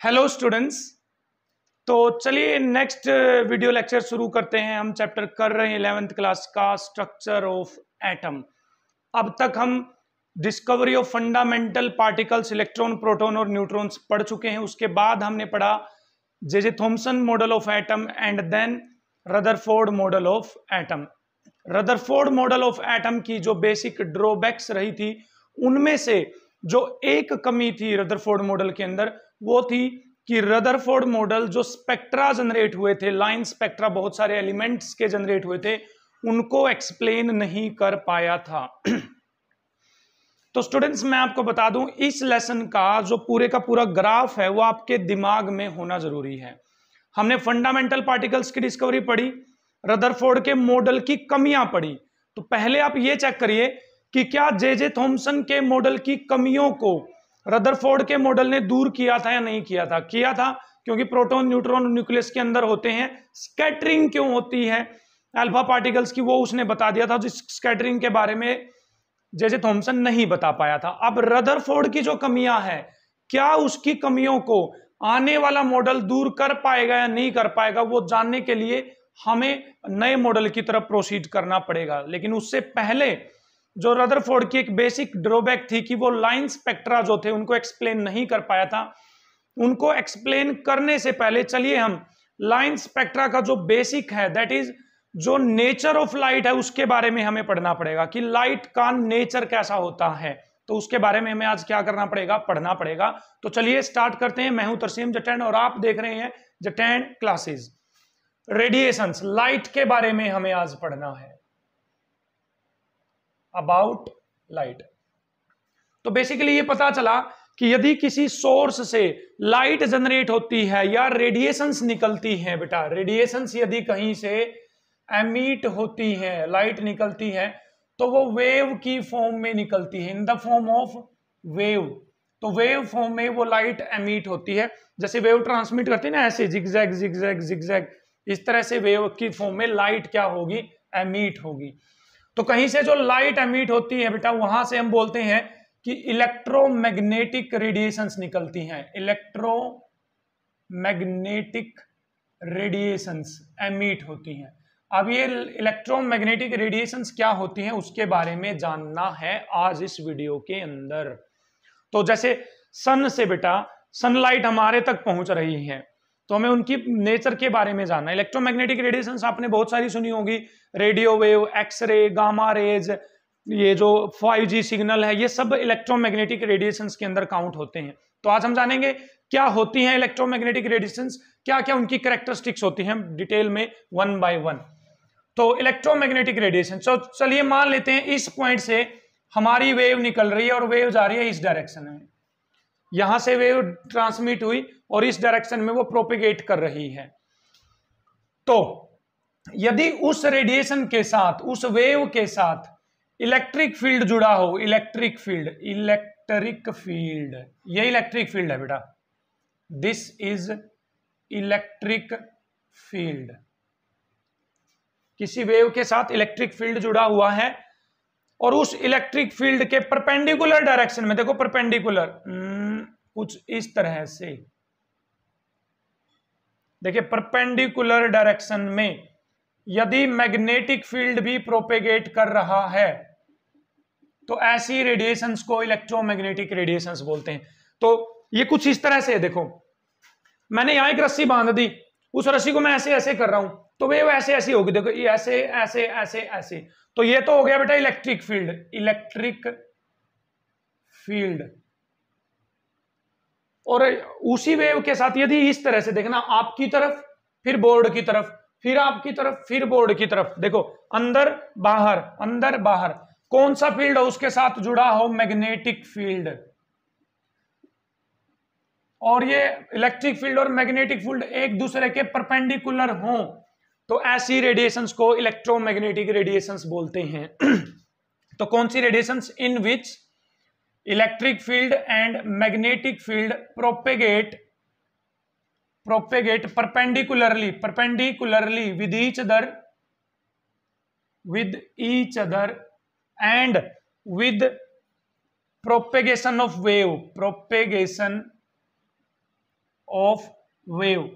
Hello students तो चलिए next video lecture शुरू करते हैं। हम चैप्टर कर रहे हैं इलेवेंथ क्लास का स्ट्रक्चर ऑफ़ एटम अब तक हम discovery of fundamental particles electron proton और न्यूट्रॉन्स पढ़ चुके हैं। उसके बाद हमने पढ़ा J J Thomson model of atom and then Rutherford model of atom Rutherford model of atom की जो बेसिक ड्रॉबैक्स रही थी, उनमें से जो एक कमी थी रदरफोर्ड मॉडल के अंदर वो थी कि रदरफोर्ड मॉडल जो स्पेक्ट्रा जनरेट हुए थे लाइन स्पेक्ट्रा बहुत सारे एलिमेंट्स के जनरेट हुए थे, उनको एक्सप्लेन नहीं कर पाया था। तो स्टूडेंट्स मैं आपको बता दूँ, इस लेसन का जो पूरे का पूरा ग्राफ है, वो आपके दिमाग में होना ज़रूरी है। हमने फंडामेंटल पार्टिकल्स की डिस्कवरी पढ़ी रदरफोर्ड के मॉडल की कमियाँ पढ़ी। तो पहले आप ये चेक करिए कि क्या जे जे थॉम्सन के मॉडल की कमियों को रदरफोर्ड के मॉडल ने दूर किया था या नहीं किया था? किया था, क्योंकि प्रोटॉन न्यूट्रॉन न्यूक्लियस के अंदर होते हैं। स्कैटरिंग क्यों होती है? अल्फ़ा पार्टिकल्स की वो उसने बता दिया था, जिस स्कैटरिंग के बारे में जे थॉम्सन नहीं बता पाया था। अब रदरफोर्ड की जो कमियाँ हैं, क्या उसकी कमियों को आने वाला मॉडल दूर कर पाएगा या नहीं कर पाएगा, वो जानने के लिए हमें नए मॉडल की तरफ़ प्रोसीड करना पड़ेगा। लेकिन उससे पहले जो रदरफोर्ड की एक बेसिक ड्रॉबैक थी कि वो लाइन स्पेक्ट्रा जो थे, उनको एक्सप्लेन नहीं कर पाया था। उनको एक्सप्लेन करने से पहले चलिए हम लाइन स्पेक्ट्रा का जो बेसिक है दैट इज़ जो नेचर ऑफ़ लाइट है, उसके बारे में हमें पढ़ना पड़ेगा कि लाइट का नेचर कैसा होता है। तो उसके बारे में हमें आज क्या करना पड़ेगा? पढ़ना पड़ेगा। तो चलिए स्टार्ट करते हैं। मैं हूँ तरसीम जटैन और आप देख रहे हैं जटैन क्लासेस रेडिएशंस लाइट के बारे में हमें आज पढ़ना है। About light. तो बेसिकली ये पता चला कि यदि किसी सोर्स से लाइट जनरेट होती है या रेडिएशंस निकलती हैं बेटा रेडिएशंस यदि कहीं से एमिट होती है लाइट निकलती है तो वो वेव की फॉर्म में निकलती है। In the form of wave तो वेव फॉर्म में वो लाइट एमिट होती है। जैसे वेव ट्रांसमिट करती है ना, ऐसे जिगजैग जिगजैग जिगजैग इस तरह से वेव की फॉर्म में लाइट क्या होगी? एमिट होगी। तो कहीं से जो लाइट एमिट होती है बेटा, वहाँ से हम बोलते हैं कि इलेक्ट्रोमैग्नेटिक रेडिएशंस निकलती हैं। इलेक्ट्रोमैग्नेटिक रेडिएशंस एमिट होती हैं। अब ये इलेक्ट्रोमैग्नेटिक रेडिएशंस क्या होती हैं, उसके बारे में जानना है आज इस वीडियो के अंदर। तो जैसे सन से बेटा, सनलाइट हमारे तक पहुँच रही है। तो हमें उनकी नेचर के बारे में जानना इलेक्ट्रोमैग्नेटिक रेडिएशन आपने बहुत सारी सुनी होगी। Radio wave, X ray, gamma rays, ये जो 5G सिग्नल है, ये सब इलेक्ट्रोमैग्नेटिक रेडिएशंस के अंदर काउंट होते हैं। तो आज हम जानेंगे क्या होती हैं इलेक्ट्रोमैग्नेटिक रेडिएशंस क्या क्या उनकी करेक्टरिस्टिक्स होती हैं डिटेल में वन बाय वन। तो इलेक्ट्रोमैग्नेटिक रेडिएशन तो चलिए मान लेते हैं इस पॉइंट से हमारी वेव निकल रही है और वेव जा रही है इस डायरेक्शन में। यहाँ से वेव ट्रांसमिट हुई और इस डायरेक्शन में वो प्रोपिगेट कर रही है। तो यदि उस रेडिएशन के साथ उस वेव के साथ इलेक्ट्रिक फ़ील्ड जुड़ा हो इलेक्ट्रिक फ़ील्ड इलेक्ट्रिक फ़ील्ड ये इलेक्ट्रिक फ़ील्ड है बेटा। दिस इज़ इलेक्ट्रिक फ़ील्ड किसी वेव के साथ इलेक्ट्रिक फ़ील्ड जुड़ा हुआ है और उस इलेक्ट्रिक फ़ील्ड के परपेंडिकुलर डायरेक्शन में देखो परपेंडिकुलर हम्म, कुछ इस तरह से। देखिए परपेंडिकुलर डायरेक्शन में यदि मैग्नेटिक फ़ील्ड भी प्रोपेगेट कर रहा है तो ऐसी रेडिएशंस को इलेक्ट्रोमैग्नेटिक रेडिएशंस बोलते हैं। तो ये कुछ इस तरह से है, देखो। मैंने यहाँ एक रस्सी बाँध दी, उस रस्सी को मैं ऐसे ऐसे कर रहा हूँ तो वे ऐसे ऐसी होगी देखो, ये ऐसे ऐसे ऐसे ऐसे। तो ये तो हो गया बेटा इलेक्ट्रिक फ़ील्ड इलेक्ट्रिक फ़ील्ड और उसी वेव के साथ यदि इस तरह से देखना, आपकी तरफ़, फिर बोर्ड की तरफ़, फिर आपकी तरफ़, फिर बोर्ड की तरफ़। देखो, अंदर, बाहर अंदर, बाहर। कौन सा फ़ील्ड उसके साथ जुड़ा हो? मैग्नेटिक फ़ील्ड और ये इलेक्ट्रिक फ़ील्ड और मैग्नेटिक फ़ील्ड एक दूसरे के परपेंडिकुलर हो तो ऐसी रेडिएशंस को इलेक्ट्रोमैग्नेटिक रेडिएशंस बोलते हैं। तो कौन सी radiations in which electric field and magnetic field propagate propagate perpendicularly perpendicularly with each other with each other and with propagation of wave propagation of wave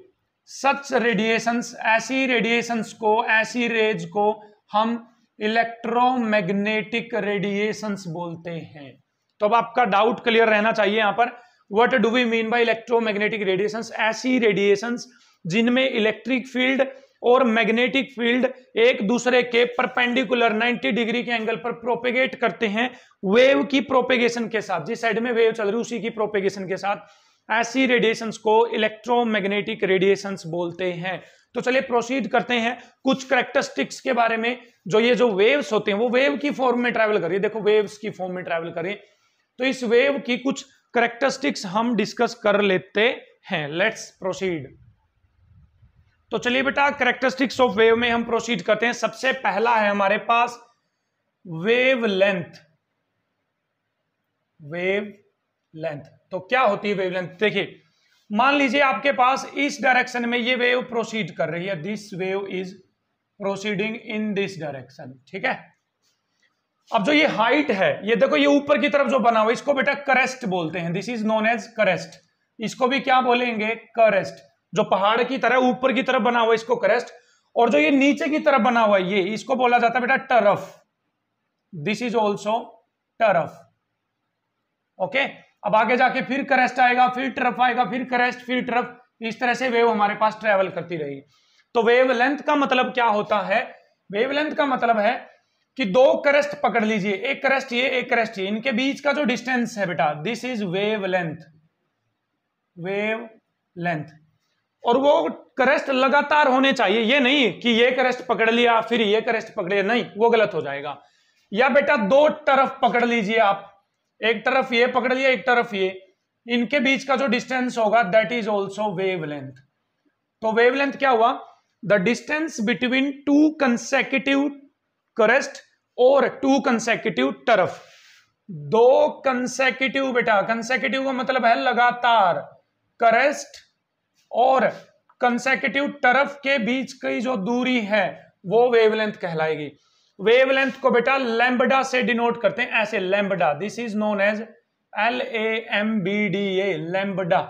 such radiation ऐसी radiation को, ऐसी raise को हम electromagnetic radiations बोलते हैं। तो अब आपका डाउट क्लियर रहना चाहिए यहाँ पर। What do we mean by electromagnetic radiations ऐसी रेडिएशंस जिनमें इलेक्ट्रिक फ़ील्ड और मैग्नेटिक फ़ील्ड एक दूसरे के परपेंडिकुलर 90 डिग्री के एंगल पर प्रोपेगेट करते हैं वेव की प्रोपेगेशन के साथ। जिस साइड में वेव चल रही उसी की प्रोपेगेशन के साथ। ऐसी रेडिएशंस को इलेक्ट्रोमैग्नेटिक रेडिएशंस बोलते हैं। तो चलिए प्रोसीड करते हैं कुछ करेक्टरिस्टिक्स के बारे में। जो ये जो वेव्स होते हैं, वो वेव की फॉर्म में ट्रैवल करिए देखो वेव्स की फॉर्म में ट्रैवल करें। तो इस वेव की कुछ करेक्टरिस्टिक्स हम डिस्कस कर लेते हैं। लेट्स प्रोसीड तो चलिए बेटा करेक्टरिस्टिक्स ऑफ़ वेव में हम प्रोसीड करते हैं। सबसे पहला है हमारे पास वेव लेंथ वेव लेंथ तो क्या होती है वेव लेंथ देखिए, मान लीजिए आपके पास इस डायरेक्शन में ये वेव प्रोसीड कर रही है। This wave is proceeding in this direction ठीक है? अब जो ये हाइट है, ये देखो ये ऊपर की तरफ़ जो बना हुआ इसको बेटा करेस्ट बोलते हैं। This is known as crest इसको भी क्या बोलेंगे? करेस्ट जो पहाड़ की तरह ऊपर की तरफ़ बना हुआ इसको करेस्ट और जो ये नीचे की तरफ़ बना हुआ ये, इसको बोला जाता है बेटा trough this is also trough okay अब आगे जाके फिर करेस्ट आएगा, फिर टर्फ आएगा, फिर करेस्ट फिर टर्फ इस तरह से वेव हमारे पास ट्रेवल करती रहेगी तो वेव लेंथ का मतलब क्या होता है? वेव लेंथ का मतलब है कि दो करेस्ट पकड़ लीजिए, एक करेस्ट ये, एक करेस्ट ये। इनके बीच का जो डिस्टेंस है बेटा this is wave length wave length और वो करेस्ट लगातार होने चाहिए, ये नहीं कि ये करेस्ट पकड़ लिया, फिर ये करेस्ट पकड़ लिया नहीं, वो गलत हो जाएगा। या बेटा दो तरफ़ पकड़ लीजिए आप, एक तरफ़ ये पकड़ लिया, एक तरफ़ ये। इनके बीच का जो डिस्टेंस होगा that is also wave length तो वेव लेंथ क्या हुआ? The distance between two consecutive crest और टू कंसेक्यूटिव टर्फ। दो कंसेक्यूटिव बेटा, कंसेक्यूटिव का मतलब है लगातार। करेस्ट और कंसेक्यूटिव टर्फ के बीच की जो दूरी है, वो वेवलेंथ कहलाएगी। वेवलेंथ को बेटा लैम्बडा से डिनोट करते हैं, ऐसे lambda this is known as L A M B D A lambda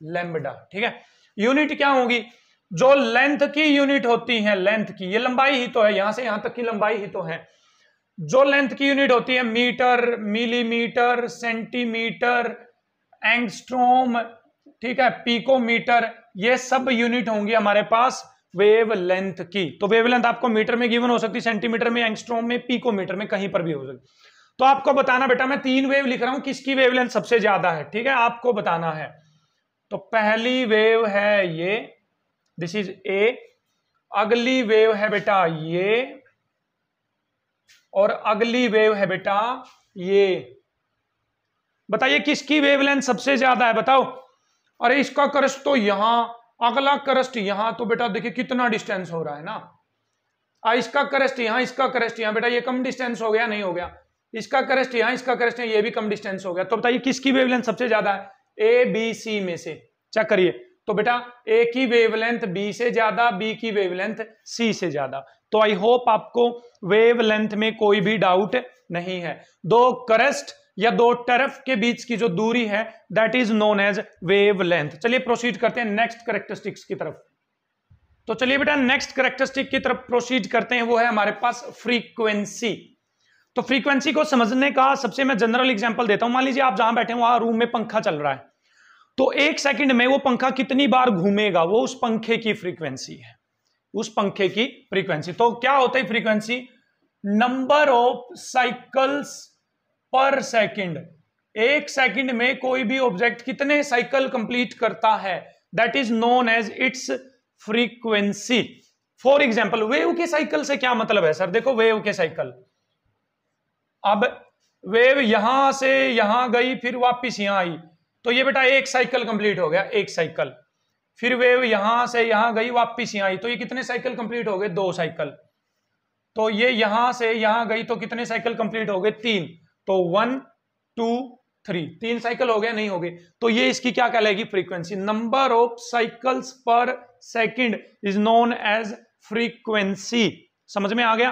lambda ठीक है? यूनिट क्या होगी? जो लेंथ की यूनिट होती है, लेंथ की, ये लंबाई ही तो है, यहाँ से यहाँ तक की लंबाई ही तो है। जो लेंथ की यूनिट होती है, मीटर, मिलीमीटर, सेंटीमीटर, एंगस्ट्रोम, ठीक है, पीकोमीटर, ये सब यूनिट होंगी हमारे पास वेव लेंथ की। तो वेव लेंथ आपको मीटर में गिवन हो सकती है, सेंटीमीटर में, एंगस्ट्रोम में, पीकोमीटर में, कहीं पर भी हो सकती तो आपको बताना, बेटा, मैं तीन वेव लिख रहा हूँ, किसकी वेवलेंथ सबसे ज़्यादा है? ठीक है, आपको बताना है। तो पहली वेव है ये दिस इज़ ए अगली वेव है बेटा ये। और अगली वेव है बेटा ये। बताइए किसकी वेवलेंथ सबसे ज़्यादा है, बताओ। अरे इसका करस्ट तो यहाँ, अगला करस्ट यहाँ तो बेटा देखिए कितना डिस्टेंस हो रहा है ना। आ, इसका करस्ट यहाँ, इसका करस्ट यहाँ, बेटा ये कम डिस्टेंस हो गया, नहीं हो गया। इसका करस्ट यहाँ, इसका करस्ट ये भी कम डिस्टेंस हो गया। तो बताइए किसकी वेवलेंथ सबसे ज़्यादा है? ए बी सी में से। चेक करिए। तो बेटा ए की वेवलेंथ बी से ज़्यादा बी की वेवलेंथ सी से ज़्यादा। तो आई होप आपको वेवलेंथ में कोई भी डाउट नहीं है। दो करस्ट या दो टर्फ के बीच की जो दूरी है that is known as wavelength चलिए प्रोसीड करते हैं नेक्स्ट करेक्टरिस्टिक्स की तरफ़। तो चलिए बेटा नेक्स्ट करेक्टरिस्टिक की तरफ़ प्रोसीड करते हैं। वो है हमारे पास फ्रीक्वेंसी तो फ्रीक्वेंसी को समझने का सबसे मैं जनरल एग्जांपल देता हूँ। मान लीजिए आप जहाँ बैठे हैं, वहाँ रूम में पंखा चल रहा है। तो एक सेकंड में वो पंखा कितनी बार घूमेगा? वो उस पंखे की फ्रीक्वेंसी है। उस पंखे की फ्रीक्वेंसी तो क्या होता है frequency number of cycles per second एक सेकंड में कोई भी ऑब्जेक्ट कितने साइकिल कंप्लीट करता है? That is known as its frequency for example wave के साइकिल से क्या मतलब है सर देखो वेव के साइकिल अब वेव यहाँ से यहाँ गई, फिर वापिस यहाँ आई। तो ये बेटा एक साइकिल कंप्लीट हो गया, एक साइकिल फिर वेव यहाँ से यहाँ गई, वापिस यहाँ आई। तो ये कितने साइकिल कंप्लीट हो गए? दो साइकिल तो ये यहाँ से यहाँ गई तो कितने साइकिल कंप्लीट हो गए? तीन। तो वन टू थ्री तीन साइकिल हो गए, नहीं हो गए। तो ये इसकी क्या कहलाएगी? Frequency number of cycles per second is known as frequency समझ में आ गया?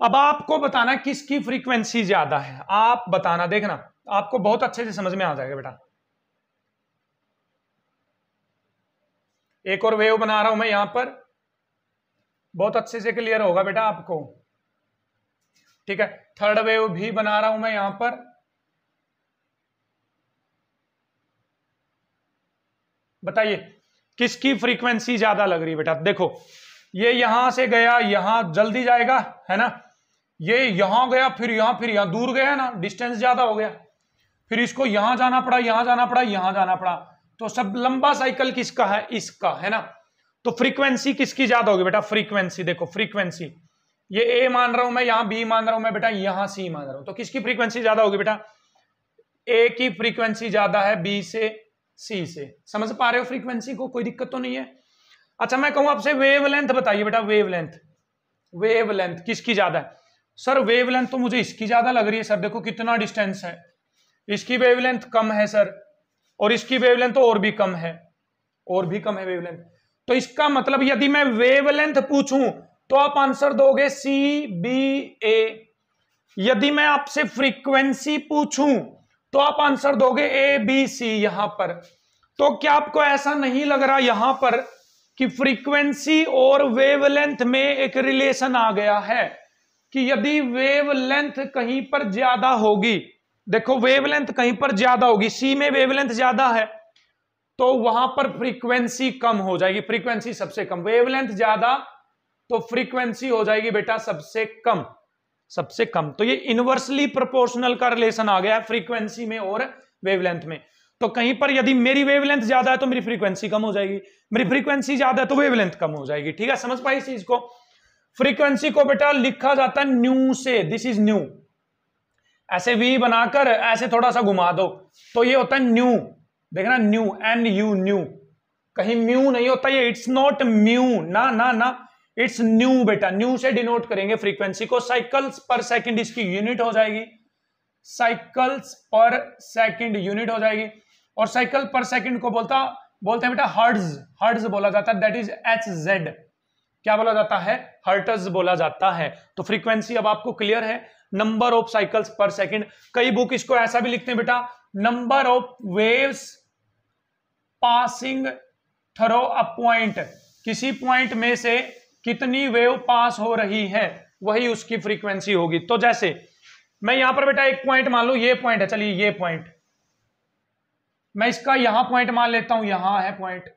अब आपको बताना किसकी फ्रीक्वेंसी ज़्यादा है। आप बताना, देखना। आपको बहुत अच्छे से समझ में आ जाएगा बेटा। एक और वेव बना रहा हूँ मैं यहाँ पर। बहुत अच्छे से क्लियर होगा बेटा आपको। ठीक है थर्ड वेव भी बना रहा हूँ मैं यहाँ पर। बताइए, किसकी फ्रीक्वेंसी ज़्यादा लग रही है बेटा? देखो, ये यहाँ से गया, यहाँ जल्दी जाएगा, है ना? ये यहाँ गया, फिर यहाँ फिर यहाँ, दूर गया ना डिस्टेंस ज़्यादा हो गया। फिर इसको यहाँ जाना पड़ा, यहाँ जाना पड़ा, यहाँ जाना पड़ा। तो सब लंबा साइकिल किसका है? इसका, है ना? तो फ्रीक्वेंसी किसकी ज़्यादा होगी बेटा? फ्रीक्वेंसी देखो फ्रीक्वेंसी ये ए मान रहा हूँ मैं, यहाँ बी मान रहा हूँ मैं, बेटा, यहाँ सी मान रहा हूँ। तो किसकी फ्रीक्वेंसी ज़्यादा होगी बेटा? ए की फ्रीक्वेंसी ज़्यादा है बी से सी से। समझ पा रहे हो फ्रीक्वेंसी को? कोई दिक्कत तो नहीं है? अच्छा मैं कहूँ आपसे वेव लेंथ बताइए बेटा वेव लेंथ वेव लेंथ किसकी ज़्यादा है? सर वेव लेंथ तो मुझे इसकी ज़्यादा लग रही है सर देखो कितना डिस्टेंस है। इसकी वेव लेंथ कम है सर और इसकी वेव लेंथ तो और भी कम है, और भी कम है वेव लेंथ तो इसका मतलब यदि मैं वेव लेंथ पूछूँ तो आप आंसर दोगे सी बी ए यदि मैं आपसे फ्रीक्वेंसी पूछूँ तो आप आंसर दोगे ए बी सी यहाँ पर। तो क्या आपको ऐसा नहीं लग रहा यहाँ पर कि फ्रीक्वेंसी और वेवलेंथ में एक रिलेशन आ गया है? कि यदि वेवलेंथ कहीं पर ज़्यादा होगी, देखो वेवलेंथ कहीं पर ज़्यादा होगी सी में वेवलेंथ ज़्यादा है तो वहाँ पर फ्रीक्वेंसी कम हो जाएगी फ्रीक्वेंसी सबसे कम। वेवलेंथ ज़्यादा तो फ्रीक्वेंसी हो जाएगी बेटा सबसे कम सबसे कम। तो ये इनवर्सली प्रोपोर्शनल का रिलेशन आ गया है फ्रीक्वेंसी में और वेवलेंथ में। तो कहीं पर यदि मेरी वेवलेंथ ज़्यादा है तो मेरी फ्रीक्वेंसी कम हो जाएगी, मेरी फ्रीक्वेंसी ज़्यादा है तो वेवलेंथ कम हो जाएगी। ठीक है, समझ पाई इस चीज़ को? फ्रीक्वेंसी को बेटा लिखा जाता है न्यू से दिस इज़ न्यू ऐसे वी बनाकर ऐसे थोड़ा सा घुमा दो तो ये होता है न्यू देखना न्यू एन यू न्यू कहीं म्यू नहीं होता, ये इट्स नॉट म्यू ना ना ना. इट्स न्यू बेटा. न्यू से डिनोट करेंगे फ्रीक्वेंसी को. साइकिल्स पर सेकंड इसकी यूनिट हो जाएगी. साइकिल्स पर सेकंड यूनिट हो जाएगी. और साइकिल पर सेकंड को बोलता, बोलते हैं बेटा हर्ड्स हर्ड्स बोला जाता है दैट इज़ एच जेड क्या बोला जाता है? हर्टज बोला जाता है। तो फ्रीक्वेंसी अब आपको क्लियर है। Number of cycles per second कई बुक इसको ऐसा भी लिखते हैं, बेटा। Number of waves passing through a point किसी पॉइंट में से कितनी वेव पास हो रही है? वही उसकी फ्रीक्वेंसी होगी। तो जैसे, मैं यहाँ पर बेटा एक पॉइंट मान लू, ये पॉइंट है। चलिए, ये पॉइंट मैं इसका यहाँ पॉइंट मान लेता हूँ। यहाँ है पॉइंट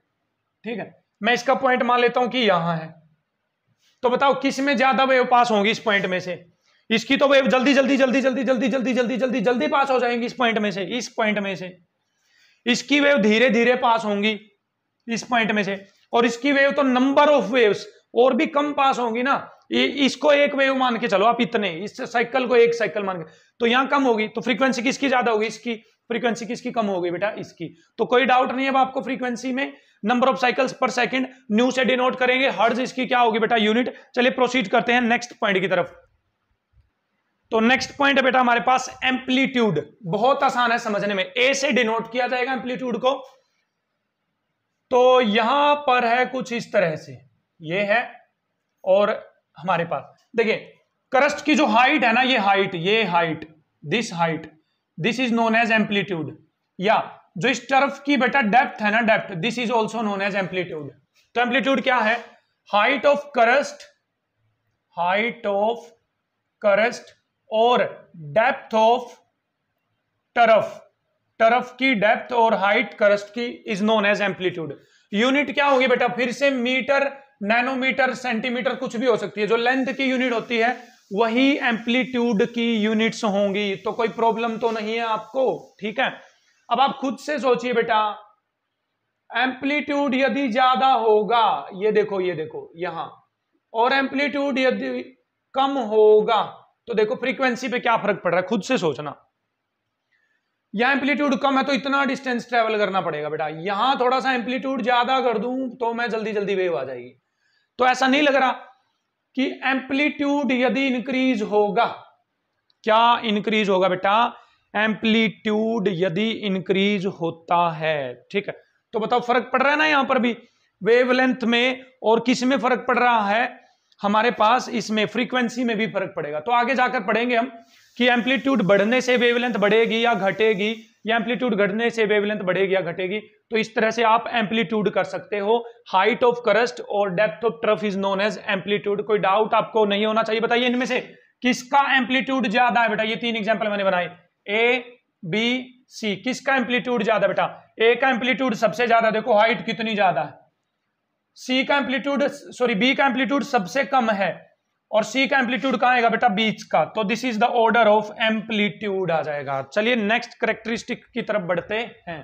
ठीक है? मैं इसका पॉइंट मान लेता हूँ कि यहाँ है। तो बताओ, किसमें ज़्यादा वेव पास होंगी इस पॉइंट में से? इसकी तो वेव जल्दी जल्दी जल्दी जल्दी जल्दी जल्दी जल्दी जल्दी जल्दी पास हो जाएँगी इस पॉइंट में से, इस पॉइंट में से। इसकी वेव धीरे धीरे पास होंगी इस पॉइंट में से। और इसकी वेव तो नंबर ऑफ़ वेव्स और भी कम पास होंगी ना। इसको एक वेव मान के चलो आप इतने, इस साइकिल को एक साइकिल मान के। तो यहाँ कम होगी तो फ्रीक्वेंसी किसकी ज़्यादा होगी? इसकी फ्रीक्वेंसी किसकी कम होगी बेटा? इसकी। तो कोई डाउट नहीं है आपको फ्रीक्वेंसी में। Number of cycles per second nu से डिनोट करेंगे। हर्ज इसकी क्या होगी बेटा? यूनिट चलिए प्रोसीड करते हैं नेक्स्ट पॉइंट की तरफ़। तो नेक्स्ट पॉइंट है बेटा हमारे पास एम्पलीट्यूड बहुत आसान है समझने में। ए से डिनोट किया जाएगा एम्पलीट्यूड को। तो यहाँ पर है कुछ इस तरह से। ये है और हमारे पास। देखिए करस्ट की जो हाइट है ना, ये हाइट ये height this height this is known as amplitude या जो इस टर्फ की बेटा डेप्थ है ना depth this is also known as amplitude तो एम्पलीट्यूड क्या है? Height of crest height of crest और डेप्थ ऑफ़ टर्फ टर्फ की डेप्थ और हाइट करस्ट की is known as amplitude unit क्या होगी बेटा? फिर से मीटर नैनोमीटर सेंटीमीटर कुछ भी हो सकती है। जो लेंथ की यूनिट होती है, वही एम्पलीट्यूड की यूनिट्स होंगी। तो कोई प्रॉब्लम तो नहीं है आपको, ठीक है? अब आप खुद से सोचिए बेटा, एम्पलीट्यूड यदि ज़्यादा होगा, ये देखो ये देखो, यहाँ, और एम्पलीट्यूड यदि कम होगा तो देखो फ्रीक्वेंसी पे क्या फ़र्क पड़ रहा है, खुद से सोचना। यहाँ एम्पलीट्यूड कम है तो इतना डिस्टेंस ट्रेवल करना पड़ेगा बेटा। यहाँ थोड़ा सा एम्पलीट्यूड ज़्यादा कर दूँ तो मैं जल्दी जल्दी वेव आ जाएगी। तो ऐसा नहीं लग रहा कि एम्पलीट्यूड यदि इंक्रीज होगा, क्या इंक्रीज होगा बेटा? एम्पलीट्यूड यदि इंक्रीज होता है, ठीक है? तो बताओ, फ़र्क पड़ रहा है ना यहाँ पर भी? वेवलेंथ में और किसमें फ़र्क पड़ रहा है? हमारे पास इसमें फ्रीक्वेंसी में भी फ़र्क पड़ेगा। तो आगे जाकर पढ़ेंगे हम कि एम्पलीट्यूड बढ़ने से वेवलेंथ बढ़ेगी या घटेगी? या एम्पलीट्यूड घटने से वेवलेंथ बढ़ेगी या घटेगी? तो इस तरह से आप एम्पलीट्यूड कर सकते हो। हाइट ऑफ़ करस्ट और depth of trough is known as amplitude. कोई डाउट आपको नहीं होना चाहिए। बताइए इनमें से किसका एम्पलीट्यूड ज़्यादा है? बेटा, ये तीन एग्ज़ाम्पल मैंने बनाए। ए बी सी किसका एम्पलीट्यूड ज़्यादा बेटा? ए का एम्पलीट्यूड सबसे ज़्यादा, देखो हाइट कितनी ज़्यादा है। सी का एम्पलीट्यूड सॉरी बी का एम्पलीट्यूड सबसे कम है। और सी का एम्पलीट्यूड कहाँ आएगा बेटा? बीच का। तो this is the order of amplitude आ जाएगा। चलिए नेक्स्ट करेक्टरिस्टिक की तरफ़ बढ़ते हैं।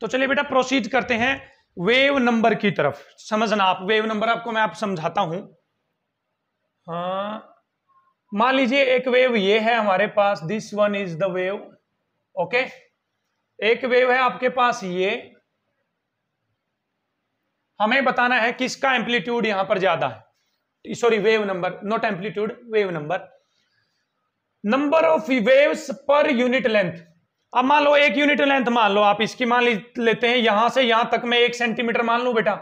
तो चलिए बेटा प्रोसीड करते हैं वेव नंबर की तरफ़। समझना आप वेव नंबर आपको मैं आप समझाता हूँ। हाँ। मान लीजिए एक वेव ये है हमारे पास this one is the wave okay एक वेव है आपके पास ये। हमें बताना है किसका एम्पलीट्यूड यहाँ पर ज़्यादा है। Sorry wave number not amplitude wave number number of waves per unit length अब मान लो एक यूनिट लेंथ मान लो, आप इसकी मान लेते हैं, यहाँ से यहाँ तक मैं एक सेंटीमीटर मान लू बेटा।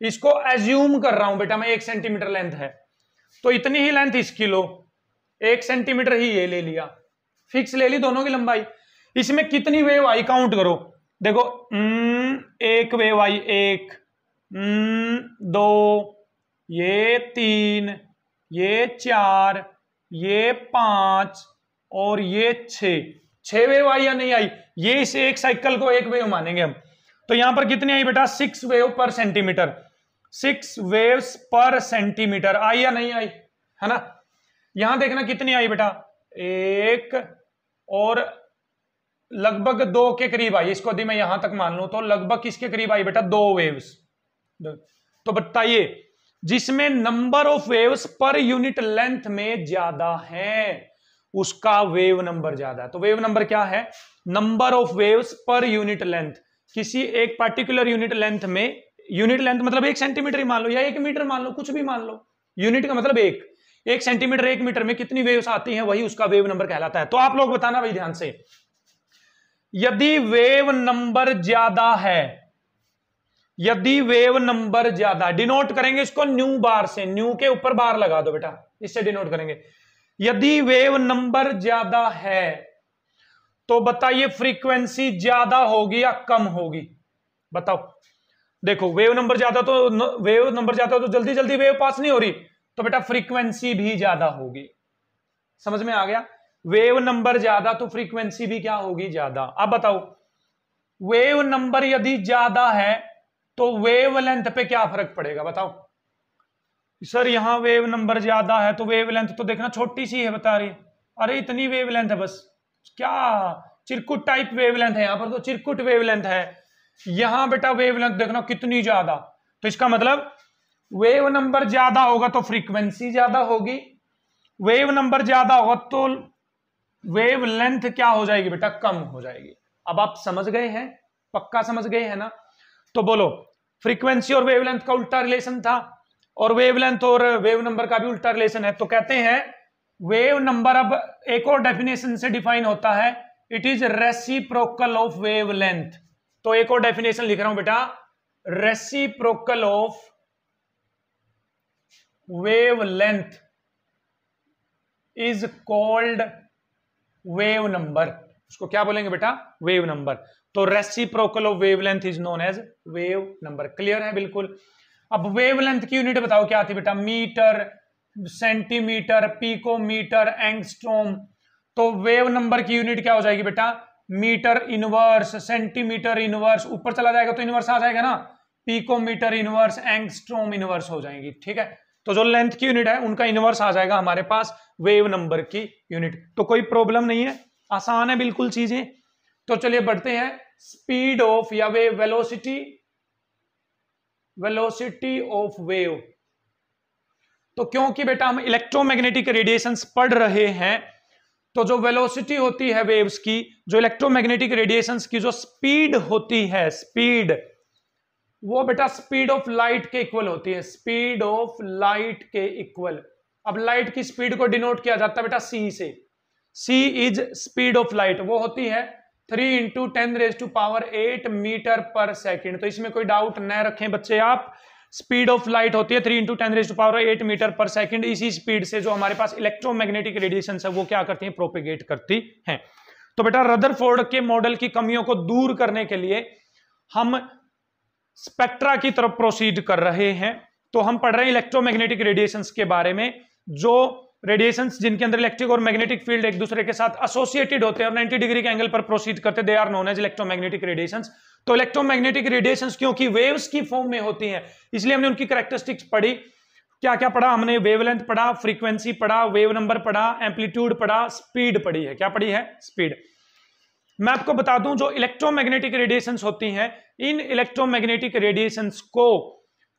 इसको एज्यूम कर रहा हूँ बेटा, मैं एक सेंटीमीटर लेंथ है। तो इतनी ही लेंथ इसकी लो। एक सेंटीमीटर ही ये ले लिया। फिक्स ले ली दोनों की लंबाई। इसमें कितनी वेव आई काउंट करो? देखो हम्म, एक वेव आई एक हम्म, दो ये तीन ये चार ये पाँच और ये छ छह वेव आई या नहीं आई? ये इस एक साइकिल को एक वेव मानेंगे हम। तो यहाँ पर कितनी आई बेटा? Six wave per centimetre six waves per centimetre आई या नहीं आई? है ना? यहाँ देखना कितनी आई बेटा? एक और लगभग दो के करीब आई। इसको यदि मैं यहाँ तक मान लू तो लगभग किसके करीब आई बेटा? दो वेव्स तो बताइए, जिसमें number of waves per unit length में ज़्यादा है, उसका वेव नंबर ज़्यादा है। तो वेव नंबर क्या है? Number of waves per unit length किसी एक पार्टिकुलर यूनिट लेंथ में यूनिट लेंथ मतलब एक सेंटीमीटर ही मान लो या एक मीटर मान लो, कुछ भी मान लो। यूनिट का मतलब एक। एक सेंटीमीटर, एक मीटर में कितनी वेव्स आती हैं, वही उसका वेव नंबर कहलाता है। तो आप लोग बताना भाई ध्यान से। यदि वेव नंबर ज़्यादा है, यदि वेव नंबर ज़्यादा डिनोट करेंगे इसको न्यू बार से। न्यू के ऊपर बार लगा दो बेटा, इससे डिनोट करेंगे। यदि वेव नंबर ज़्यादा है तो बताइए फ्रीक्वेंसी ज़्यादा होगी या कम होगी? बताओ। देखो वेव नंबर ज़्यादा तो वेव नंबर ज़्यादा तो जल्दी जल्दी वेव पास नहीं हो रही। तो बेटा फ्रीक्वेंसी भी ज़्यादा होगी। समझ में आ गया? वेव नंबर ज़्यादा तो फ्रीक्वेंसी भी क्या होगी? ज़्यादा। अब बताओ वेव नंबर यदि ज़्यादा है तो वेव लेंथ पे क्या फ़र्क पड़ेगा? बताओ। सर, यहाँ वेव नंबर ज़्यादा है तो वेव लेंथ तो देखना छोटी सी है, बता रही। अरे, इतनी वेव लेंथ है बस। क्या? चिरकुट टाइप वेव लेंथ है यहाँ पर तो चिरकुट वेव लेंथ है। यहाँ बेटा वेव लेंथ देखना कितनी ज़्यादा। तो इसका मतलब वेव नंबर ज़्यादा होगा तो फ्रीक्वेंसी ज़्यादा होगी। वेव नंबर ज़्यादा होगा तो वेव लेंथ क्या हो जाएगी बेटा? कम हो जाएगी। अब आप समझ गए हैं? पक्का समझ गए हैं ना? तो बोलो, फ्रीक्वेंसी और वेव लेंथ का उल्टा रिलेशन था और वेव लेंथ और वेव नंबर का भी उल्टा रिलेशन है। तो कहते हैं, वेव नंबर अब एक और डेफिनेशन से डिफाइन होता है। It is reciprocal of wavelength तो एक और डेफिनेशन लिख रहा हूँ बेटा reciprocal of length is called wave number उसको क्या बोलेंगे बेटा? वेव नंबर तो reciprocal of wavelength is known as wave number clear है? बिल्कुल। अब वेव लेंथ की यूनिट बताओ क्या थी बेटा? मीटर सेंटीमीटर पीकोमीटर एंगस्ट्रोम तो वेव नंबर की यूनिट क्या हो जाएगी बेटा? मीटर इनवर्स सेंटीमीटर इनवर्स ऊपर चला जाएगा तो इनवर्स आ जाएगा ना? पीकोमीटर इनवर्स एंगस्ट्रोम इनवर्स हो जाएगी। ठीक है? तो जो लेंथ की यूनिट है, उनका इनवर्स आ जाएगा हमारे पास वेव नंबर की यूनिट तो कोई प्रॉब्लम नहीं है। आसान है बिल्कुल चीज़ें। तो चलिए बढ़ते हैं। स्पीड ऑफ़ या वे वेलोसिटी वेलोसिटी ऑफ़ वेव तो क्योंकि बेटा हम इलेक्ट्रोमैग्नेटिक रेडिएशन पढ़ रहे हैं तो जो वेलोसिटी होती है वेव्स की, जो इलेक्ट्रोमैग्नेटिक रेडिएशंस की जो स्पीड होती है स्पीड वो बेटा स्पीड ऑफ़ लाइट के इक्वल होती है, स्पीड ऑफ़ लाइट के इक्वल। अब लाइट की स्पीड को डिनोट किया जाता है बेटा सी से। C is speed of light वो होती है three into ten raise to power eight metre per second तो इसमें कोई डाउट न रखें बच्चे आप स्पीड ऑफ़ लाइट होती है three into ten raise to power eight metre per second इसी स्पीड से जो हमारे पास इलेक्ट्रोमैग्नेटिक रेडिएशन है, वो क्या करती है प्रोपिगेट करती है। तो बेटा रदरफोर्ड के मॉडल की कमियों को दूर करने के लिए हम स्पेक्ट्रा की तरफ़ प्रोसीड कर रहे हैं। तो हम पढ़ रहे हैं इलेक्ट्रोमैग्नेटिक रेडिएशंस के बारे में, जो रेडिएशंस जिनके अंदर इलेक्ट्रिक और मैग्नेटिक फ़ील्ड एक दूसरे के साथ एसोसिएटेड होते हैं और 90 डिग्री के एंगल पर प्रोसीड करते they are known as electromagnetic radiations तो इलेक्ट्रोमैग्नेटिक रेडिएशंस क्योंकि वेव्स की फॉर्म में होती हैं, इसलिए हमने उनकी करेक्टरिस्टिक्स पढ़ी। क्या क्या पढ़ा? हमने वेवलेंथ पढ़ा फ्रीक्वेंसी पढ़ा वेव नंबर पढ़ा एम्पलीट्यूड पढ़ा स्पीड पढ़ी है। क्या पढ़ी है? स्पीड मैं आपको बता दूँ, जो इलेक्ट्रोमैग्नेटिक रेडिएशंस होती हैं, इन इलेक्ट्रोमैग्नेटिक रेडिएशंस को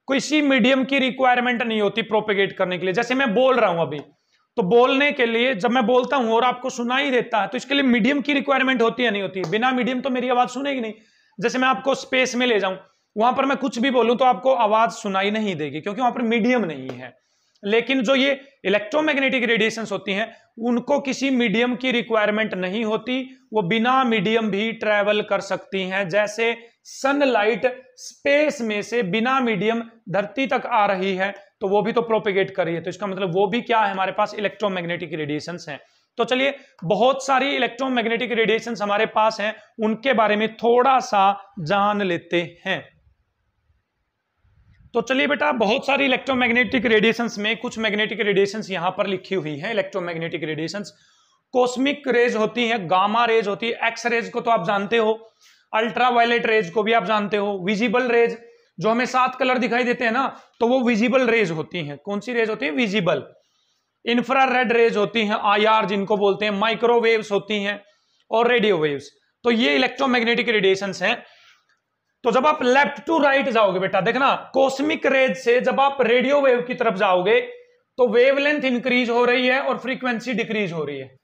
किसी मीडियम की रिक्वायरमेंट नहीं होती प्रोपेगेट करने के लिए। जैसे मैं बोल रहा हूँ अभी तो बोलने के लिए जब मैं बोलता हूँ और आपको सुनाई देता है तो इसके लिए मीडियम की रिक्वायरमेंट होती है नहीं होती? बिना मीडियम तो मेरी आवाज़ सुनेगी नहीं। जैसे मैं आपको स्पेस में ले जाऊँ, वहाँ पर मैं कुछ भी बोलूँ तो आपको आवाज़ सुनाई नहीं देगी, क्योंकि वहाँ पर मीडियम नहीं है। लेकिन जो ये इलेक्ट्रोमैग्नेटिक रेडिएशन होती हैं, उनको किसी मीडियम की रिक्वायरमेंट नहीं होती, वो बिना मीडियम भी ट्रेवल कर सकती हैं। जैसे सनलाइट स्पेस में से बिना मीडियम धरती तक आ रही है तो वो भी तो प्रोपेगेट कर रही है। तो इसका मतलब वो भी क्या है? हमारे पास इलेक्ट्रोमैग्नेटिक रेडिएशन हैं। तो चलिए, बहुत सारी इलेक्ट्रोमैग्नेटिक रेडिएशन हमारे पास हैं, उनके बारे में थोड़ा सा जान लेते हैं। तो चलिए बेटा, बहुत सारी इलेक्ट्रोमैग्नेटिक रेडिएशंस में कुछ मैग्नेटिक रेडिएशंस यहाँ पर लिखी हुई हैं। इलेक्ट्रोमैग्नेटिक रेडिएशंस कॉस्मिक रेज होती है गामा रेज होती है। एक्स रेज को तो आप जानते हो अल्ट्रा वायलेट रेज को भी आप जानते हो। विजिबल रेज जो हमें सात कलर दिखाई देते हैं ना तो वो विजिबल रेज होती हैं। कौन सी रेज होती है? विजिबल इंफ्रारेड रेज होती हैं आईआर जिनको बोलते हैं। माइक्रोवेव्स होती हैं और रेडियो वेव्स तो ये इलेक्ट्रोमैग्नेटिक रेडिएशंस हैं। तो जब आप लेफ़्ट टू राइट जाओगे बेटा, देखना कॉस्मिक रेज से जब आप रेडियो वेव की तरफ़ जाओगे तो वेवलेंथ इंक्रीज हो रही है और फ्रीक्वेंसी डिक्रीज हो रही है।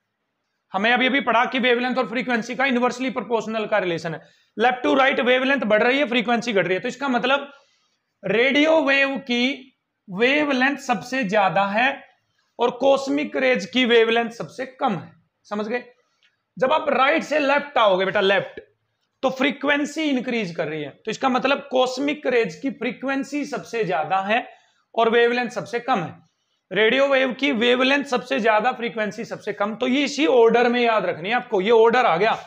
हमें अभी अभी पढ़ा कि वेवलेंथ और फ्रीक्वेंसी का इनवर्सली प्रोपोर्शनल का रिलेशन है। लेफ़्ट टू राइट वेवलेंथ बढ़ रही है फ्रीक्वेंसी घट रही है। तो इसका मतलब रेडियो वेव की वेवलेंथ सबसे ज़्यादा है और कॉस्मिक रेज की वेवलेंथ सबसे कम है। समझ गए? जब आप राइट से लेफ़्ट आओगे बेटा लेफ़्ट तो फ्रीक्वेंसी इंक्रीज कर रही है। तो इसका मतलब कॉस्मिक रेज की फ्रीक्वेंसी सबसे ज़्यादा है और वेवलेंथ सबसे कम है। रेडियो वेव की वेवलेंथ सबसे ज़्यादा, फ्रीक्वेंसी सबसे कम। तो ये इसी ऑर्डर में याद रखनी है आपको। ये ऑर्डर आ गया।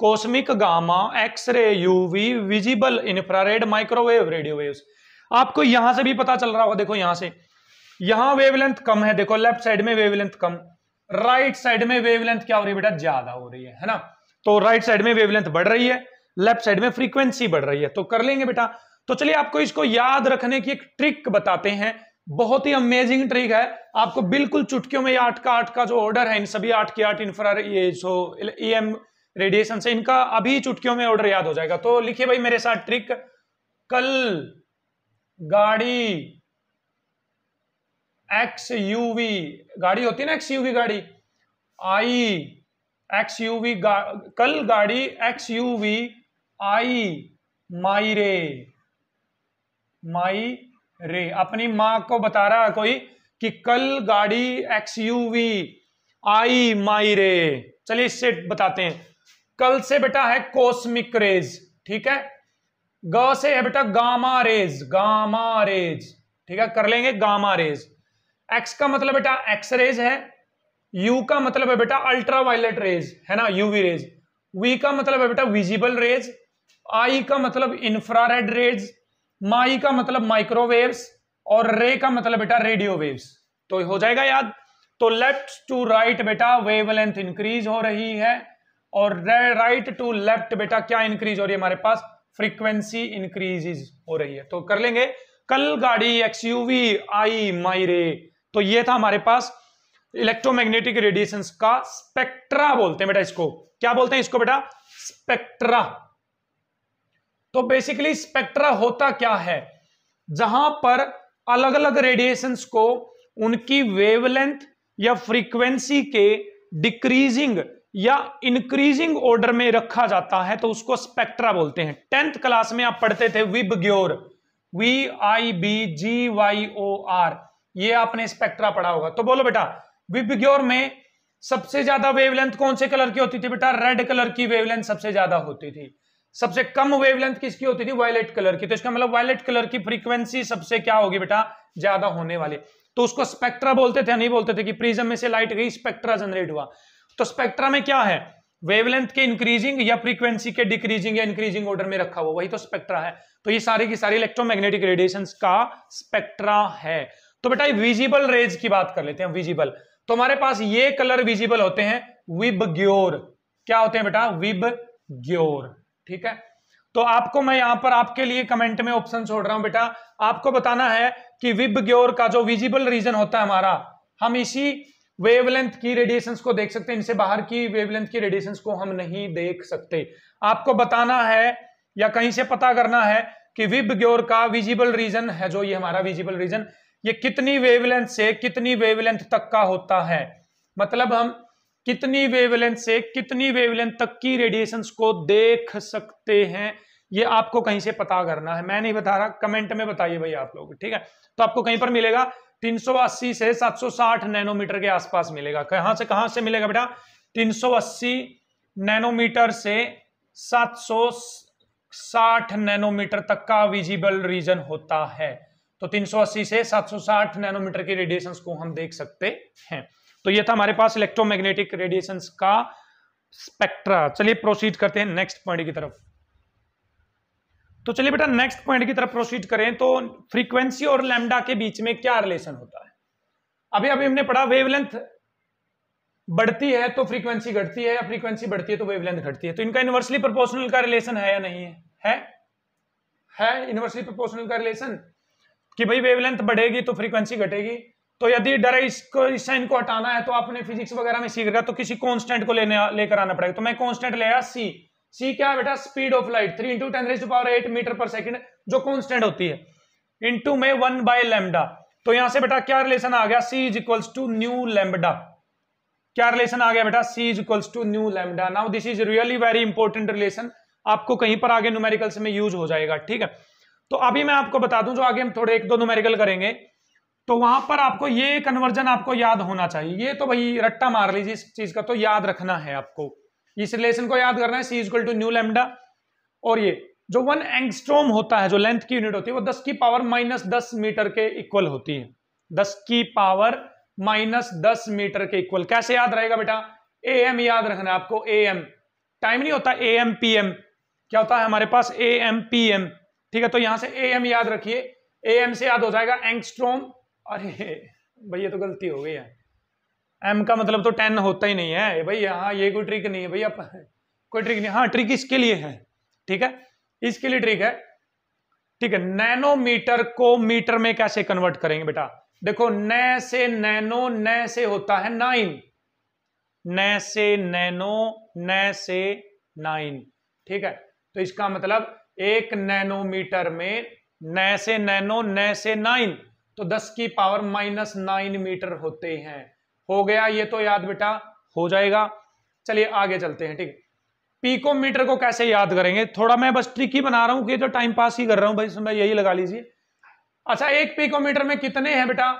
Cosmic gamma, X ray, UV, visible infrared microwave radio waves आपको यहाँ से भी पता चल रहा होगा। देखो यहाँ से। यहाँ वेवलेंथ कम है। देखो लेफ़्ट साइड में वेवलेंथ कम। राइट साइड में वेवलेंथ क्या हो रही है बेटा? ज़्यादा हो रही है है ना? तो राइट साइड में वेवलेंथ बढ़ रही है। लेफ़्ट साइड में फ्रीक्वेंसी बढ़ रही है तो कर लेंगे बेटा। तो चलिए आपको इसको याद रखने की एक ट्रिक बताते हैं। बहुत ही अमेजिंग ट्रिक है। आपको बिल्कुल चुटकियों में आठ का आठ का जो ऑर्डर है इन सभी आठ के आठ इंफ्रा ये जो ई एम रेडिएशन से इनका अभी चुटकियों में ऑर्डर याद हो जाएगा। तो लिखिए भाई मेरे साथ ट्रिक कल गाड़ी एक्स यूवी गाड़ी होती है ना एक्स यूवी गाड़ी? आई एक्स यूवी गा, कल गाड़ी एक्स यूवी आई, माई रे। माई रे। अपनी माँ को बता रहा है कोई कि कल गाड़ी एक्स यू वी आई, माई रे। चलिए इससे बताते हैं। कल से बेटा है कॉस्मिक रेज ठीक है? ग से है बेटा गामा रेज गामा रेज ठीक है? कर लेंगे गामा रेज एक्स का मतलब बेटा एक्स रेज है यू का मतलब है बेटा अल्ट्रा वायलेट रेज है ना? यूवी रेज वी का मतलब है बेटा विजिबल रेज आई का मतलब इंफ्रारेड रेज माई का मतलब माइक्रोवेव्स और रे का मतलब बेटा रेडियो वेव्स तो हो जाएगा याद? तो लेफ़्ट टू राइट बेटा वेवलेंथ इंक्रीज हो रही है, और राइट टू लेफ़्ट बेटा क्या इंक्रीज हो रही है हमारे पास? फ्रीक्वेंसी इंक्रीज हो रही है। तो कर लेंगे। कल गाड़ी एक्सयूवी आई, माई, रे। तो ये था हमारे पास इलेक्ट्रोमैग्नेटिक रेडिएशन का स्पेक्ट्रा बोलते हैं बेटा इसको। क्या बोलते हैं इसको बेटा? स्पेक्ट्रा तो बेसिकली स्पेक्ट्रा होता क्या है? जहाँ पर अलग अलग रेडिएशंस को उनकी वेवलेंथ या फ्रीक्वेंसी के डिक्रीजिंग या इंक्रीजिंग ऑर्डर में रखा जाता है तो उसको स्पेक्ट्रा बोलते हैं। टेंथ क्लास में आप पढ़ते थे VIBGYOR V I B G Y O R ये आपने स्पेक्ट्रा पढ़ा होगा। तो बोलो बेटा विब ग्योर में सबसे ज़्यादा वेवलेंथ कौन से कलर की होती थी बेटा? रेड कलर की वेवलेंथ सबसे ज़्यादा होती थी। सबसे कम वेवलेंथ किसकी होती थी? वायलेट कलर की। तो इसका मतलब वायलेट कलर की फ्रीक्वेंसी सबसे क्या होगी बेटा? ज़्यादा होने वाली। तो उसको स्पेक्ट्रा बोलते थे, नहीं बोलते थे कि प्रिज्म में से लाइट गई स्पेक्ट्रा जनरेट हुआ। तो स्पेक्ट्रा में क्या है? वेवलेंथ के इंक्रीजिंग या फ्रीक्वेंसी के डिक्रीजिंग या इंक्रीजिंग ऑर्डर में रखा हुआ। वही तो स्पेक्ट्रा है। तो ये सारी की सारी इलेक्ट्रोमैग्नेटिक रेडिएशन का स्पेक्ट्रा है। तो बेटा विजिबल रेज की बात कर लेते हैं विजिबल तो हमारे पास ये कलर विजिबल होते हैं विब ग्योर क्या होते हैं बेटा? विब ग्योर ठीक है? तो आपको मैं यहाँ पर आपके लिए कमेंट में ऑप्शन छोड़ रहा हूँ, बेटा। आपको बताना है कि विब ग्योर का जो विजिबल रीजन होता है हमारा, हम इसी वेवलेंथ की रेडिएशंस को देख सकते हैं। इनसे बाहर की वेवलेंथ की रेडिएशंस को हम नहीं देख सकते। आपको बताना है या कहीं से पता करना है कि विब ग्योर का विजिबल रीजन है जो ये हमारा विजिबल रीजन ये कितनी वेवलेंथ से कितनी वेवलेंथ तक का होता है। मतलब हम कितनी वेवलेंथ से कितनी वेवलेंथ तक की रेडिएशंस को देख सकते हैं, ये आपको कहीं से पता करना है। मैं नहीं बता रहा कमेंट में बताइए भाई आप लोग, ठीक है? तो आपको कहीं पर मिलेगा 380 से 760 नैनोमीटर के आसपास मिलेगा। कहाँ से कहाँ से मिलेगा बेटा? 380 नैनोमीटर से 760 नैनोमीटर तक का विजिबल रीजन होता है। तो 380 से 760 नैनोमीटर की रेडिएशंस को हम देख सकते हैं। तो ये था हमारे पास इलेक्ट्रोमैग्नेटिक रेडिएशन का स्पेक्ट्रा चलिए प्रोसीड करते हैं नेक्स्ट पॉइंट की तरफ़। तो चलिए बेटा नेक्स्ट पॉइंट की तरफ़ प्रोसीड करें तो फ्रीक्वेंसी और लैम्डा के बीच में क्या रिलेशन होता है? अभी अभी हमने पढ़ा वेवलेंथ बढ़ती है तो फ्रीक्वेंसी घटती है या फ्रीक्वेंसी बढ़ती है तो वेवलेंथ घटती है। तो इनका इनवर्सली प्रोपोर्शनल का रिलेशन है या नहीं है? है? है? प्रोपोर्शनल का रिलेशन कि भाई वेवलेंथ बढ़ेगी तो फ्रीक्वेंसी घटेगी। तो यदि डर इसको, इस साइन को हटाना है तो आपने फिजिक्स वगैरह में सीख रहा तो किसी कांस्टेंट को लेने, लेकर आना पड़ेगा। तो मैं कांस्टेंट ले आया सी सी क्या है बेटा? Speed of light three into ten to power eight metre per second जो कांस्टेंट होती है। इंटू में वन बाय लेमडा तो यहाँ से बेटा क्या रिलेशन आ गया? C is equals to nu lambda क्या रिलेशन आ गया बेटा? C is equals to nu lambda now this is really very important relation आपको कहीं पर आगे न्यूमेरिकल्स में यूज़ हो जाएगा, ठीक है? तो अभी मैं आपको बता दूँ, जो आगे हम थोड़े एक दो न्यूमेरिकल करेंगे। तो वहाँ पर आपको ये कन्वर्जन आपको याद होना चाहिए। ये तो भाई रट्टा मार लीजिए इस चीज़ का तो याद रखना है आपको। इस रिलेशन को याद करना है C equal to nu lambda और ये, जो वन एंगस्ट्रोम होता है, जो लेंथ की यूनिट होती है, वो दस की पावर माइनस दस मीटर के इक्वल होती है। दस की पावर माइनस दस मीटर के इक्वल कैसे याद रहेगा बेटा? ए एम याद रखना आपको ए एम टाइम नहीं होता ए एम पी एम क्या होता है हमारे पास? ए एम पी एम ठीक है तो यहाँ से ए एम याद रखिए। ए एम से याद हो जाएगा एंगस्ट्रोम अरे भैया तो गलती हो गई है एम का मतलब तो टेन होता ही नहीं है। भाई हाँ ये कोई ट्रिक नहीं है। भैया कोई ट्रिक नहीं। हाँ ट्रिक इसके लिए है। ठीक है? इसके लिए ट्रिक है। ठीक है नैनोमीटर को मीटर में कैसे कन्वर्ट करेंगे बेटा? देखो, न से नैनो, न से होता है नाइन न से नैनो, न से नाइन ठीक है? तो इसका मतलब एक नैनोमीटर में न से नैनो, न से नाइन तो दस की पावर माइनस नाइन मीटर होते हैं। हो गया, ये तो याद बेटा, हो जाएगा। चलिए आगे चलते हैं, ठीक। पीकोमीटर को कैसे याद करेंगे? थोड़ा मैं बस ट्रिक ही बना रहा हूँ कि तो टाइम पास ही कर रहा हूँ भाई इसमें यही लगा लीजिए। अच्छा एक पीकोमीटर में कितने हैं बेटा?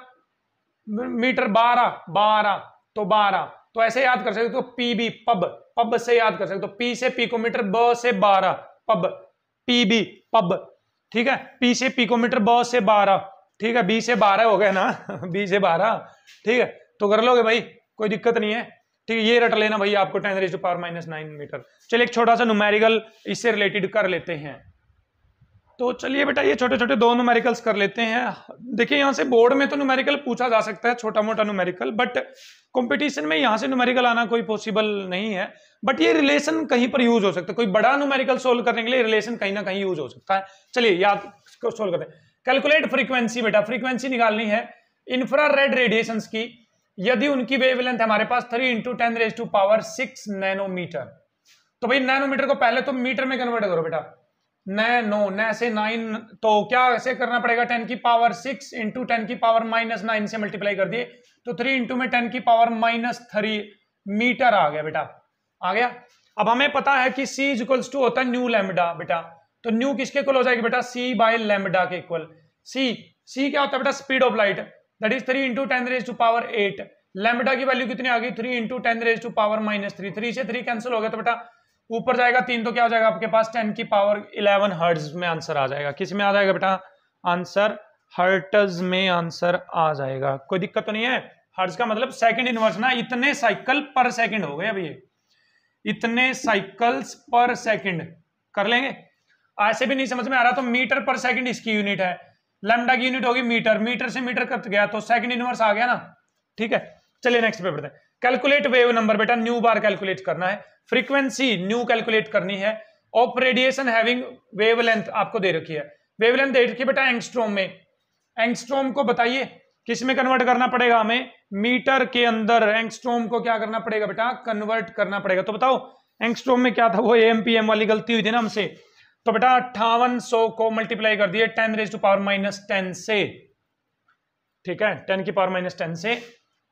मीटर बारह बारह तो बारह। तो ऐसे याद कर सकते हो तो पीबी पब पब से याद कर सकते तो पी से पीकोमीटर, ब से बारह, पब। पीबी पब, ठीक है? पी से पीकोमीटर, ब से बारह। ठीक है बी से बारह हो गए ना, बीस से बारह, ठीक है तो कर लोगे भाई, कोई दिक्कत नहीं है, ठीक है, ये रट लेना भाई आपको ten raise to power minus nine metre चलिए एक छोटा सा नुमेरिकल इससे रिलेटेड कर लेते हैं। तो चलिए बेटा, ये छोटे छोटे दो न्यूमेरिकल्स कर लेते हैं। देखिए, यहाँ से बोर्ड में तो नुमेरिकल पूछा जा सकता है, छोटा मोटा न्यूमेरिकल बट कंपटीशन में यहाँ से नुमेरिकल आना कोई पॉसिबल नहीं है। बट ये रिलेशन कहीं पर यूज़ हो सकता है। कोई बड़ा नुमेरिकल सोल्व करने के लिए रिलेशन कहीं ना कहीं यूज़ हो सकता है। चलिए, याद सोल्व करते हैं। कैलकुलेट फ्रीक्वेंसी बेटा। फ्रीक्वेंसी निकालनी है। इंफ्रारेड रेडिएशन की। यदि उनकी वेवलेंथ हमारे पास three into ten raise to power six nanometre तो भाई नैनोमीटर को पहले तो मीटर में कन्वर्ट करो बेटा। नैनो नै से नाइन तो क्या ऐसे करना पड़ेगा? टेन की पावर सिक्स इंटू टेन की पावर माइनस नाइन से मल्टीप्लाई कर दिए। तो थ्री इंटू में टेन की पावर माइनस थ्री मीटर आ गया बेटा। आ गया? अब हमें पता है कि सी इक्वल्स टू होता है न्यू लेमडा बेटा। तो न्यू किसके इक्वल हो जाएगी बेटा? सी बाय लेमडा के इक्वल सी सी क्या होता है बेटा? Speed of light that is three into ten raise to power eight lambda की वैल्यू कितनी आ गई? Three into ten raise to power minus three three से थ्री कैंसिल हो गया तो बेटा, ऊपर जाएगा तीन तो क्या हो जाएगा आपके पास? टेन की पावर इलेवन हर्ट्ज में आंसर आ जाएगा। किसमें आ जाएगा बेटा? आंसर हर्टज में आंसर आ जाएगा। कोई दिक्कत तो नहीं है? हर्ट्ज का मतलब सेकंड इनवर्स ना, इतने साइकिल पर सेकंड हो गए अभी इतने साइकिल्स पर सेकंड कर लेंगे? ऐसे भी नहीं समझ में आ रहा तो मीटर पर सेकंड इसकी यूनिट है। लेमडा की यूनिट होगी मीटर। मीटर से मीटर कट गया तो सेकंड इनवर्स आ गया ना? ठीक है, चलिए नेक्स्ट पे पढ़ते कैलकुलेट वेव नंबर बेटा न्यू बार कैलकुलेट करना है। फ्रीक्वेंसी न्यू कैलकुलेट करनी है। ऑफ़ रेडिएशन हैविंग वेवलेंथ आपको दे रखी है। वेवलेंथ दे रखी बेटा एंगस्ट्रोम में। एंगस्ट्रोम को बताइए, किसमें कन्वर्ट करना पड़ेगा हमें? मीटर के अंदर। एंगस्ट्रोम को क्या करना पड़ेगा बेटा? कन्वर्ट करना पड़ेगा। तो बताओ एंगस्ट्रोम में क्या था वो? एम वाली गलती हुई थी ना हमसे। तो बेटा अट्ठावन सौ को मल्टीप्लाई कर दिए ten raise to power minus ten से। ठीक है? टेन की पावर माइनस टेन से।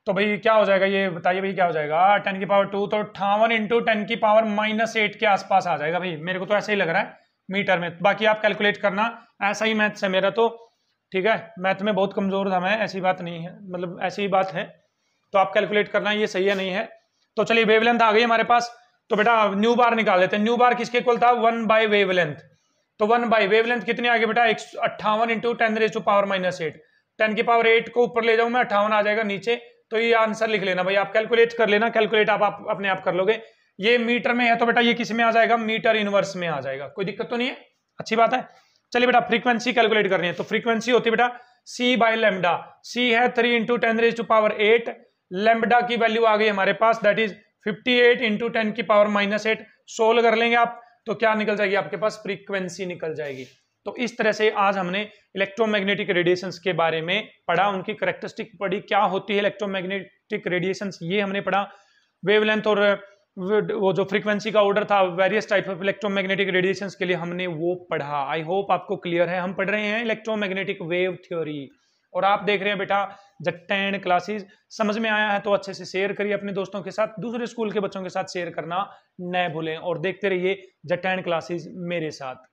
तो भाई क्या हो जाएगा? ये बताइए भाई क्या हो जाएगा? टेन की पावर टू तो अट्ठावन इंटू टेन की पावर माइनस एट के आसपास आ जाएगा भाई। मेरे को तो ऐसा ही लग रहा है मीटर में। बाकी आप कैलकुलेट करना। ऐसा ही मैथ्स है मेरा तो। ठीक है? मैथ में बहुत कमज़ोर था मैं। ऐसी बात नहीं है। मतलब ऐसी ही बात है। तो आप कैलकुलेट करना। ये सही है, नहीं है? तो चलिए वेवलेंथ आ गई हमारे पास। तो बेटा न्यू बार निकाल लेते हैं। न्यू बार किसके इक्वल था? वन बाय वेवलेंथ तो वन बाय वेवलेंथ कितनी आ गई बेटा? एक अट्ठावन into ten raise to power minus eight ten की पावर एट को ऊपर ले जाऊँ मैं अट्ठावन आ जाएगा नीचे। तो ये आंसर लिख लेना भाई। आप कैलकुलेट कर लेना। कैलकुलेट आप, आप अपने आप कर लोगे। ये मीटर में है तो बेटा ये किसमें आ जाएगा? मीटर इनवर्स में आ जाएगा। कोई दिक्कत तो नहीं है? अच्छी बात है। चलिए बेटा फ्रीक्वेंसी कैलकुलेट करनी है। तो फ्रीक्वेंसी होती है बेटा सी बाय लेमडा सी है three into ten raise to power eight lambda की वैल्यू आ गई हमारे पास। That is 58 eight into ten की पावर माइनस एट सोल्व कर लेंगे आप तो क्या निकल जाएगी? आपके पास फ्रीक्वेंसी निकल जाएगी। तो इस तरह से आज हमने इलेक्ट्रोमैग्नेटिक रेडिएशंस के बारे में पढ़ा, उनकी करेक्टरिस्टिक पढ़ी, क्या होती है इलेक्ट्रोमैग्नेटिक रेडिएशंस ये हमने पढ़ा। वेवलेंथ और वो जो फ्रीक्वेंसी का ऑर्डर था various type of electromagnetic radiations के लिए हमने वो पढ़ा। आई होप आपको क्लियर है। हम पढ़ रहे हैं इलेक्ट्रोमैग्नेटिक वेव थ्योरी और आप देख रहे हैं बेटा जट्टैन क्लासेस समझ में आया है तो अच्छे से शेयर करिए अपने दोस्तों के साथ, दूसरे स्कूल के बच्चों के साथ शेयर करना न भूलें और देखते रहिए जट्टैन क्लासेस मेरे साथ।